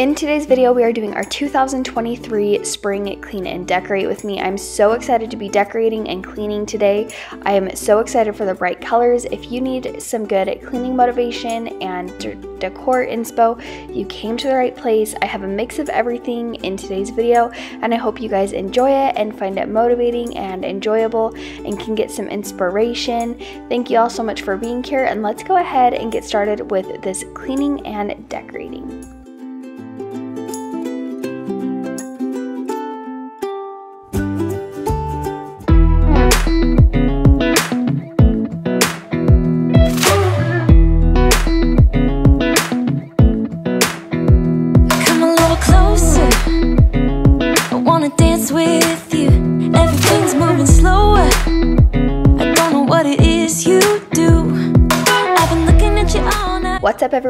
In today's video, we are doing our 2023 spring clean and decorate with me. I'm so excited to be decorating and cleaning today. I am so excited for the bright colors. If you need some good cleaning motivation and decor inspo, you came to the right place. I have a mix of everything in today's video, and I hope you guys enjoy it and find it motivating and enjoyable and can get some inspiration. Thank you all so much for being here, and let's go ahead and get started with this cleaning and decorating.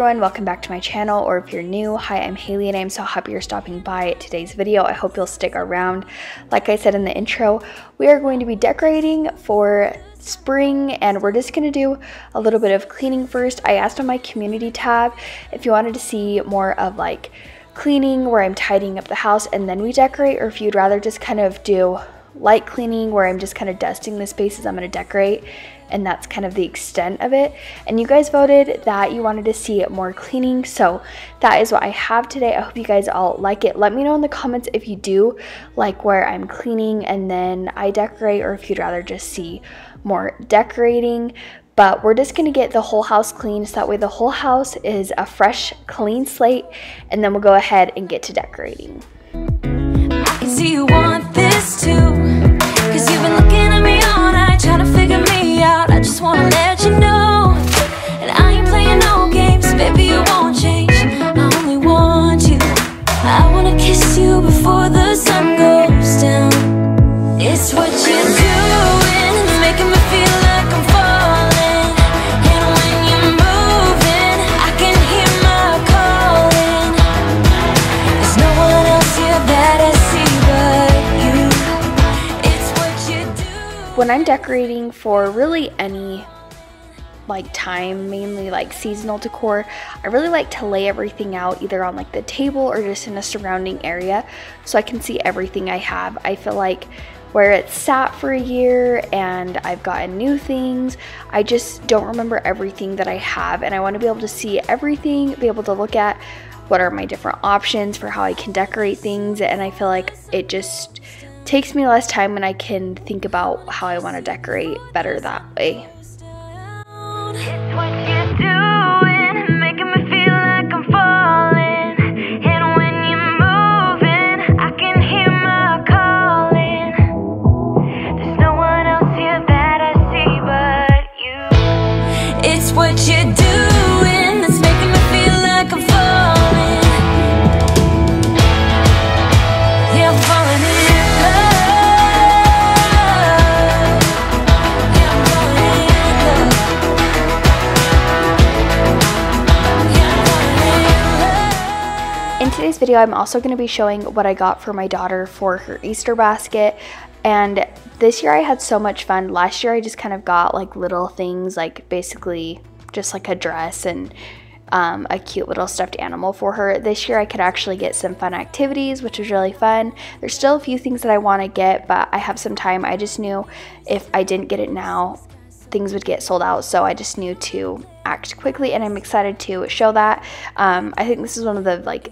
Everyone, welcome back to my channel, or if you're new, hi, I'm Haylee and I'm so happy you're stopping by today's video. I hope you'll stick around. Like I said in the intro, we are going to be decorating for spring and we're just gonna do a little bit of cleaning first. I asked on my community tab if you wanted to see more of like cleaning where I'm tidying up the house and then we decorate, or if you'd rather just kind of do light cleaning where I'm just kind of dusting the spaces I'm gonna decorate and that's kind of the extent of it. And you guys voted that you wanted to see more cleaning, so that is what I have today. I hope you guys all like it. Let me know in the comments if you do like where I'm cleaning and then I decorate, or if you'd rather just see more decorating. But we're just gonna get the whole house clean so that way the whole house is a fresh, clean slate, and then we'll go ahead and get to decorating. Just wanna let When I'm decorating for really any like time, mainly like seasonal decor, I really like to lay everything out either on like the table or just in a surrounding area so I can see everything I have. I feel like where it's sat for a year and I've gotten new things, I just don't remember everything that I have and I want to be able to see everything, be able to look at what are my different options for how I can decorate things and I feel like it just takes me less time and I can think about how I want to decorate better that way. Video, I'm also going to be showing what I got for my daughter for her Easter basket. And this year I had so much fun. Last year I just kind of got like little things, like basically just like a dress and um, a cute little stuffed animal for her. This year I could actually get some fun activities, which was really fun. There's still a few things that I want to get, but I have some time. I just knew if I didn't get it now, things would get sold out. So I just knew to act quickly and I'm excited to show that. Um, I think this is one of the like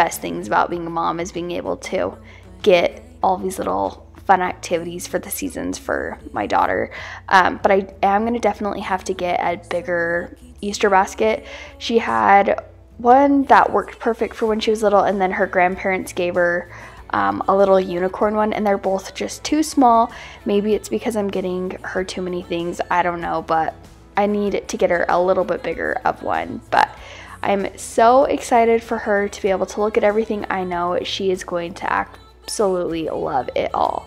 best things about being a mom is being able to get all these little fun activities for the seasons for my daughter. Um, but I am going to definitely have to get a bigger Easter basket. She had one that worked perfect for when she was little, and then her grandparents gave her um, a little unicorn one, and they're both just too small. Maybe it's because I'm getting her too many things. I don't know, but I need to get her a little bit bigger of one. But I'm so excited for her to be able to look at everything I know she is going to absolutely love it all.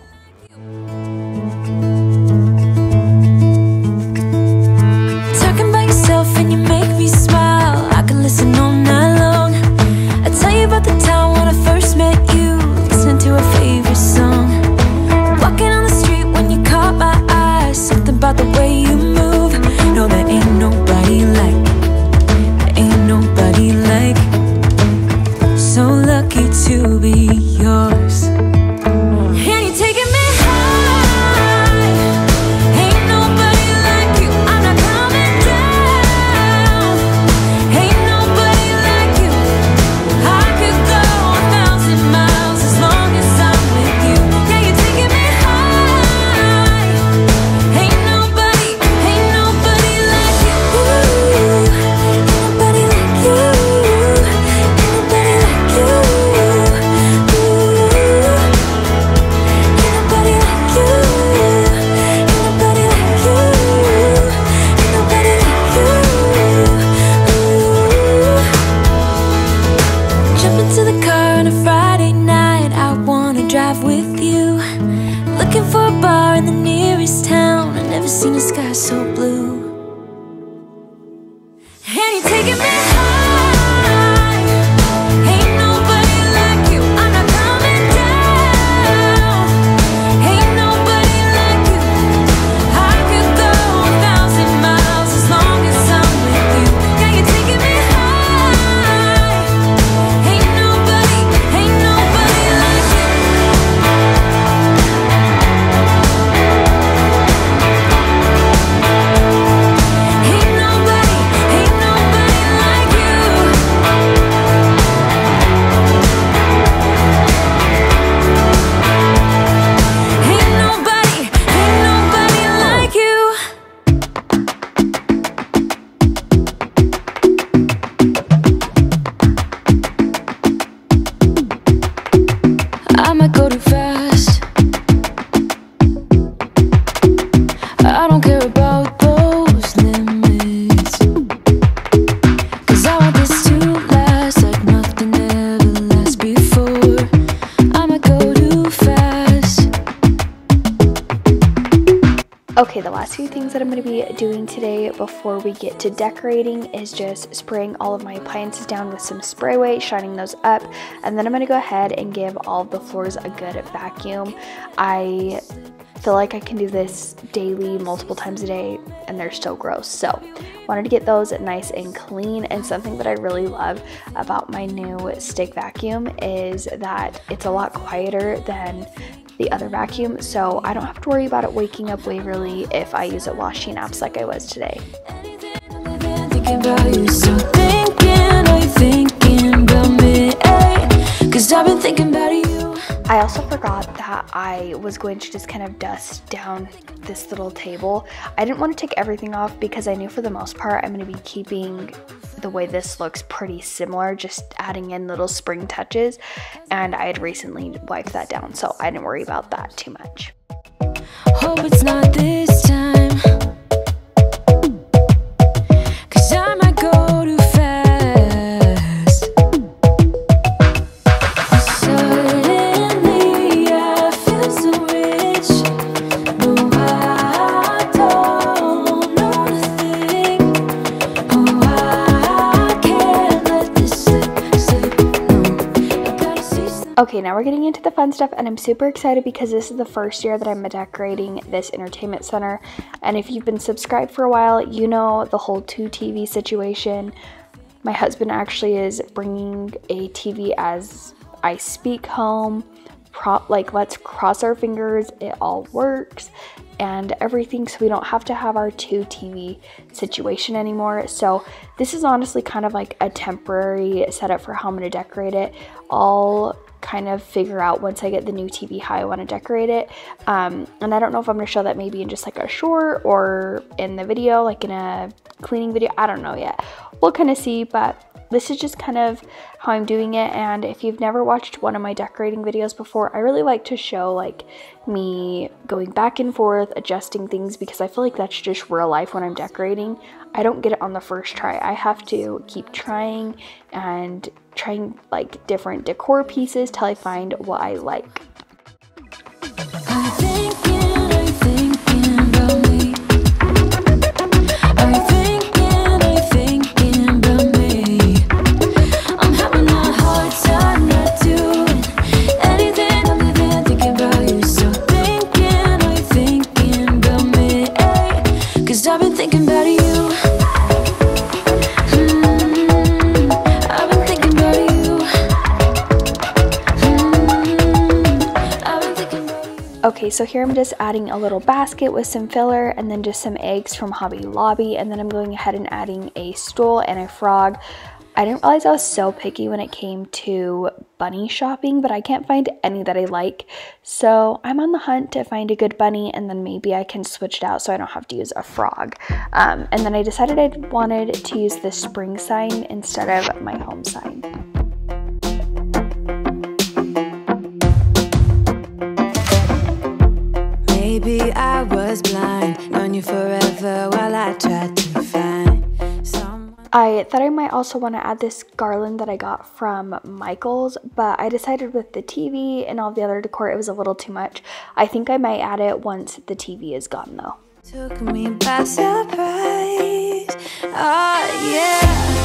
Before we get to decorating is just spraying all of my appliances down with some Sprayway, shining those up, and then I'm going to go ahead and give all the floors a good vacuum. I feel like I can do this daily, multiple times a day, and they're still gross. So, wanted to get those nice and clean. And something that I really love about my new stick vacuum is that it's a lot quieter than the other vacuum, so I don't have to worry about it waking up Waverly if I use it while she naps like I was today. Thinking about you, so thinking, are you thinking about me? Ay, Cause I've been thinking about you. I also forgot that I was going to just kind of dust down this little table. I didn't want to take everything off because I knew for the most part I'm going to be keeping the way this looks pretty similar, just adding in little spring touches. And I had recently wiped that down, so I didn't worry about that too much. Hope it's not this time. Okay, now we're getting into the fun stuff, and I'm super excited because this is the first year that I'm decorating this entertainment center. And if you've been subscribed for a while, you know the whole two TV situation. My husband actually is bringing a TV as I speak home. Pro- like, let's cross our fingers, it all works and everything, so we don't have to have our two TV situation anymore. So, this is honestly kind of like a temporary setup for how I'm going to decorate it. I'll kind of figure out once I get the new TV how I want to decorate it. Um, and I don't know if I'm going to show that maybe in just like a short or in the video, like in a cleaning video. I don't know yet. We'll kind of see, but this is just kind of how I'm doing it. And if you've never watched one of my decorating videos before, I really like to show like me going back and forth, adjusting things because I feel like that's just real life when I'm decorating. I don't get it on the first try. I have to keep trying and trying like different decor pieces till I find what I like. So here I'm just adding a little basket with some filler and then just some eggs from Hobby Lobby and then I'm going ahead and adding a stool and a frog. I didn't realize I was so picky when it came to bunny shopping, but I can't find any that I like. So I'm on the hunt to find a good bunny and then maybe I can switch it out so I don't have to use a frog. Um, and then I decided I wanted to use the spring sign instead of my home sign. Maybe I was blind, known you forever while I tried to find someone. I thought I might also want to add this garland that I got from Michaels, but I decided with the TV and all the other decor, it was a little too much. I think I might add it once the TV is gone though. Took me by surprise. Oh yeah.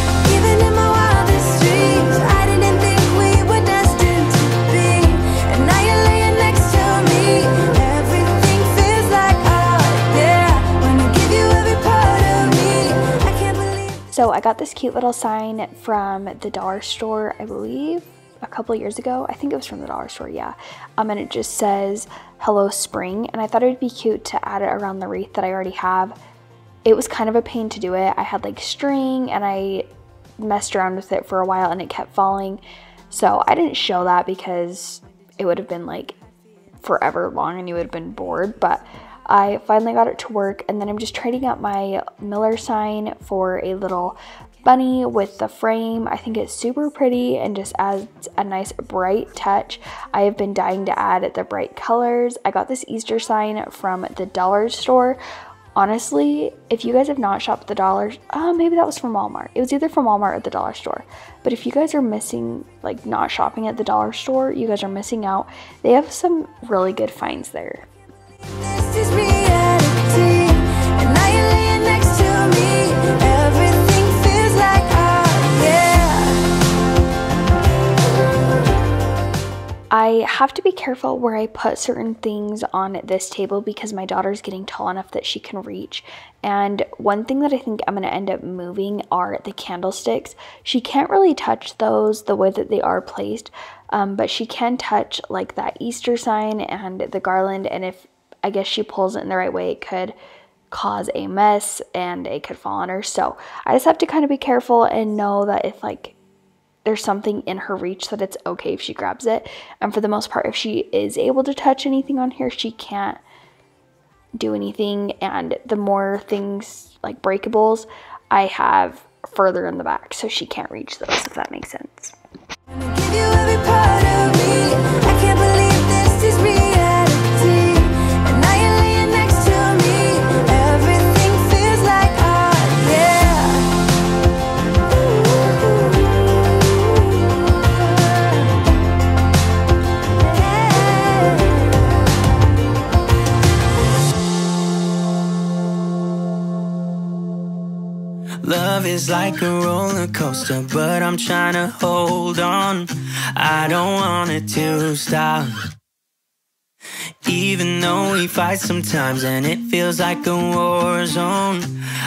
So I got this cute little sign from the dollar store, I believe, a couple years ago. I think it was from the dollar store, yeah. Um, and it just says "Hello Spring," and I thought it would be cute to add it around the wreath that I already have. It was kind of a pain to do it. I had like string, and I messed around with it for a while, and it kept falling. So I didn't show that because it would have been like forever long and you would have been bored but I finally got it to work and then I'm just trading out my Miller sign for a little bunny with the frame. I think it's super pretty and just adds a nice bright touch. I have been dying to add the bright colors. I got this Easter sign from the dollar store. Honestly, if you guys have not shopped the dollar, uh, maybe that was from Walmart. It was either from Walmart or the dollar store. But if you guys are missing, like not shopping at the dollar store, you guys are missing out. They have some really good finds there. I have to be careful where I put certain things on this table because my daughter's getting tall enough that she can reach. And one thing that I think I'm going to end up moving are the candlesticks. She can't really touch those the way that they are placed, um, but she can touch like that Easter sign and the garland. And if I guess she pulls it in the right way, it could cause a mess and it could fall on her. So I just have to kind of be careful and know that if like there's something in her reach that it's okay if she grabs it. And for the most part, if she is able to touch anything on here, she can't do anything. And the more things like breakables I have further in the back, so she can't reach those, if that makes sense. Love is like a roller coaster, but I'm trying to hold on. I don't want it to stop. Even though we fight sometimes and it feels like a war zone,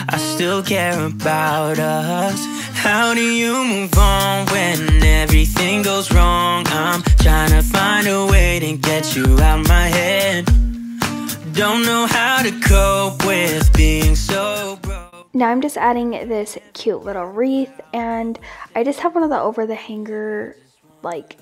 I still care about us. How do you move on when everything goes wrong? I'm trying to find a way to get you out of my head. Don't know how to cope with being so. Now I'm just adding this cute little wreath and I just have one of the over the hanger like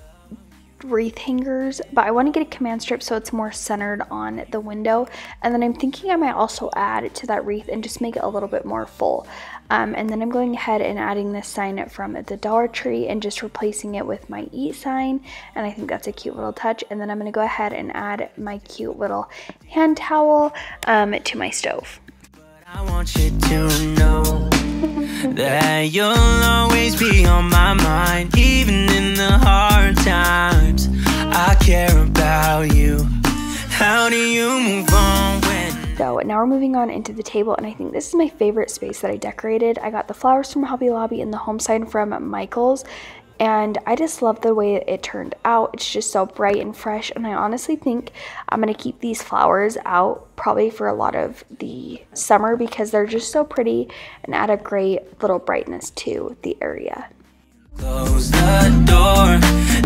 wreath hangers but I want to get a command strip so it's more centered on the window. And then I'm thinking I might also add to that wreath and just make it a little bit more full. Um, and then I'm going ahead and adding this sign from the Dollar Tree and just replacing it with my eat sign and I think that's a cute little touch. And then I'm going to go ahead and add my cute little hand towel um, to my stove. I want you to know that you'll always be on my mind, even in the hard times. I care about you. How do you move on when? So now we're moving on into the table, and I think this is my favorite space that I decorated. I got the flowers from Hobby Lobby and the home sign from Michaels, and I just love the way it turned out. It's just so bright and fresh, and I honestly think I'm gonna keep these flowers out probably for a lot of the summer because they're just so pretty and add a great little brightness to the area. Close the door,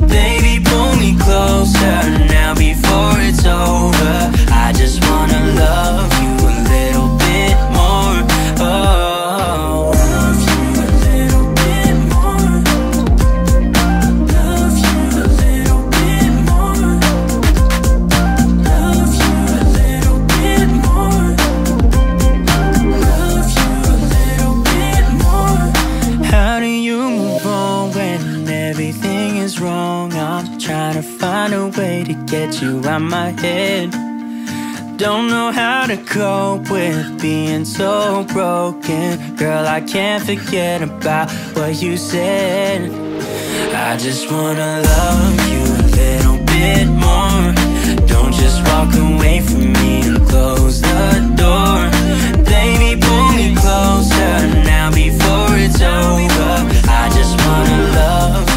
baby, pull me closer now before it's over. I just wanna love you a little I can't forget about what you said. I just wanna love you a little bit more. Don't just walk away from me and close the door. Baby, pull me closer now before it's over. I just wanna love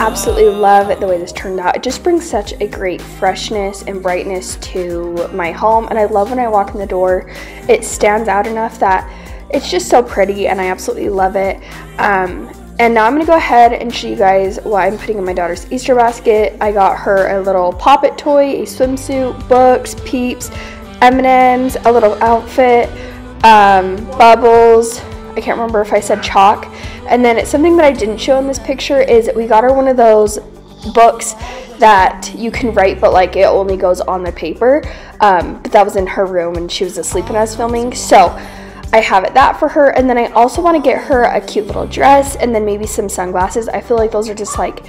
absolutely love the way this turned out. It just brings such a great freshness and brightness to my home. And I love when I walk in the door, it stands out enough that it's just so pretty and I absolutely love it. Um, and now I'm gonna go ahead and show you guys what I'm putting in my daughter's Easter basket. I got her a little Pop-It toy, a swimsuit, books, peeps, M&Ms, a little outfit, um, bubbles. I can't remember if I said chalk. And then it's something that I didn't show in this picture is we got her one of those books that you can write but like it only goes on the paper. Um, but that was in her room and she was asleep when I was filming. So I have it that for her and then I also want to get her a cute little dress and then maybe some sunglasses. I feel like those are just like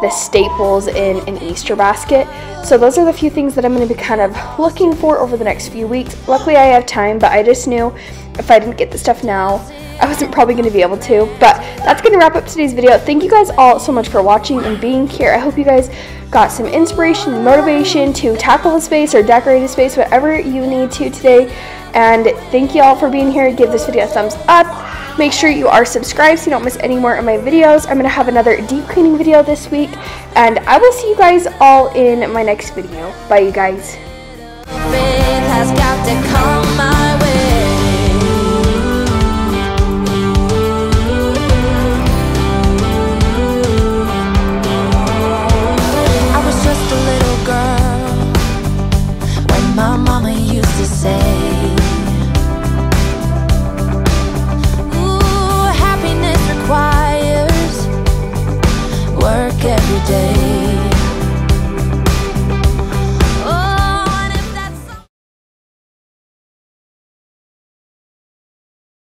the staples in an Easter basket. So those are the few things that I'm going to be kind of looking for over the next few weeks. Luckily I have time, but I just knew if I didn't get the stuff now, I wasn't probably going to be able to. But that's going to wrap up today's video. Thank you guys all so much for watching and being here. I hope you guys got some inspiration and motivation to tackle a space or decorate a space, whatever you need to today. And thank you all for being here. Give this video a thumbs up. Make sure you are subscribed so you don't miss any more of my videos. I'm going to have another deep cleaning video this week. And I will see you guys all in my next video. Bye, you guys.